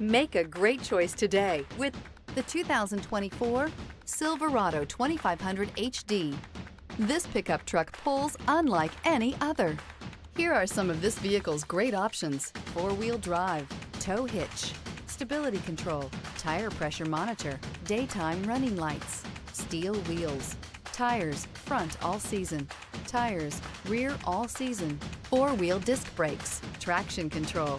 Make a great choice today with the 2024 Silverado 2500 HD. This pickup truck pulls unlike any other. Here are some of this vehicle's great options. Four-wheel drive, tow hitch, stability control, tire pressure monitor, daytime running lights, steel wheels, tires, front all season, tires, rear all season, four-wheel disc brakes, traction control.